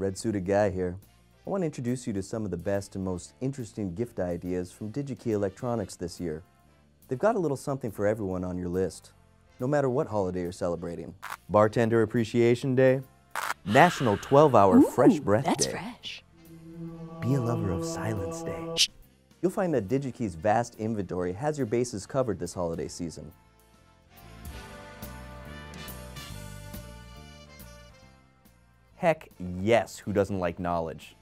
Red suited guy here. I want to introduce you to some of the best and most interesting gift ideas from DigiKey Electronics this year. They've got a little something for everyone on your list, no matter what holiday you're celebrating. Bartender Appreciation Day, National 12 Hour Fresh Breath That's Day, fresh. Be a Lover of Silence Day. You'll find that DigiKey's vast inventory has your bases covered this holiday season. Heck yes, who doesn't like knowledge?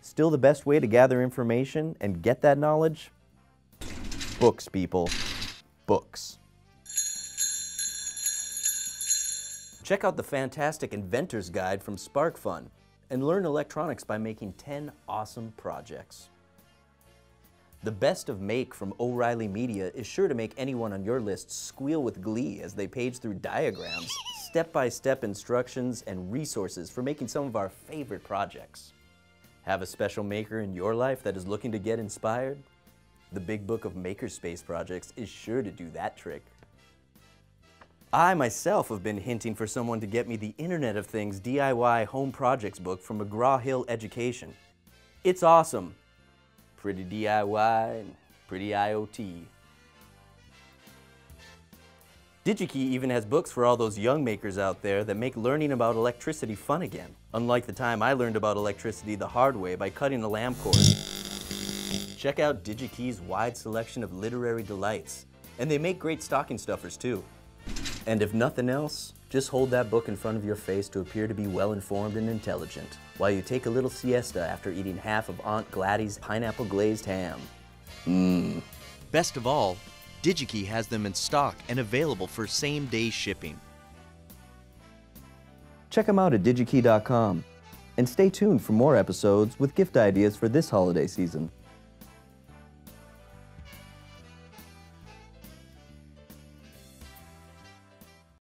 Still the best way to gather information and get that knowledge? Books, people. Books. Check out the fantastic Inventor's Guide from SparkFun and learn electronics by making 10 awesome projects. The Best of Make from O'Reilly Media is sure to make anyone on your list squeal with glee as they page through diagrams, step-by-step instructions, and resources for making some of our favorite projects. Have a special maker in your life that is looking to get inspired? The Big Book of Makerspace projects is sure to do that trick. I myself have been hinting for someone to get me the Internet of Things DIY Home Projects book from McGraw Hill Education. It's awesome. Pretty DIY and pretty IoT. DigiKey even has books for all those young makers out there that make learning about electricity fun again. Unlike the time I learned about electricity the hard way by cutting a lamp cord. Check out DigiKey's wide selection of literary delights. And they make great stocking stuffers too. And if nothing else, just hold that book in front of your face to appear to be well informed and intelligent, while you take a little siesta after eating half of Aunt Gladys' pineapple glazed ham. Mmm. Best of all, DigiKey has them in stock and available for same day shipping. Check them out at digikey.com. And stay tuned for more episodes with gift ideas for this holiday season.